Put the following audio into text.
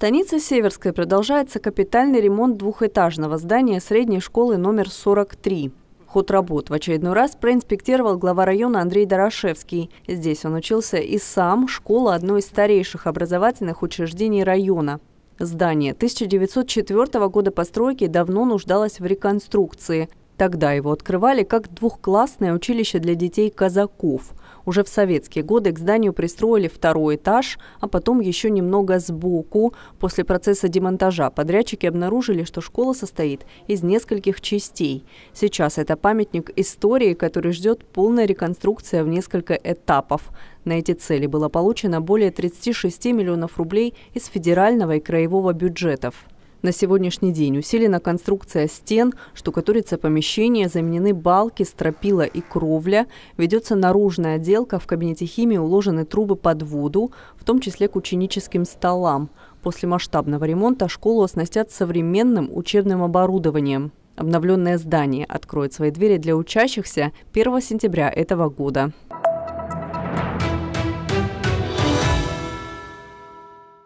станице Северской продолжается капитальный ремонт двухэтажного здания средней школы номер 43. Ход работ в очередной раз проинспектировал глава района Андрей Дорошевский. Здесь он учился и сам, школа одной из старейших образовательных учреждений района. Здание 1904 года постройки давно нуждалось в реконструкции. Тогда его открывали как двухклассное училище для детей казаков. Уже в советские годы к зданию пристроили второй этаж, а потом еще немного сбоку. После процесса демонтажа подрядчики обнаружили, что школа состоит из нескольких частей. Сейчас это памятник истории, который ждет полная реконструкция в несколько этапов. На эти цели было получено более 36 миллионов рублей из федерального и краевого бюджетов. На сегодняшний день усилена конструкция стен, штукатурится помещение, заменены балки, стропила и кровля, ведется наружная отделка, в кабинете химии уложены трубы под воду, в том числе к ученическим столам. После масштабного ремонта школу оснастят современным учебным оборудованием. Обновленное здание откроет свои двери для учащихся 1 сентября этого года.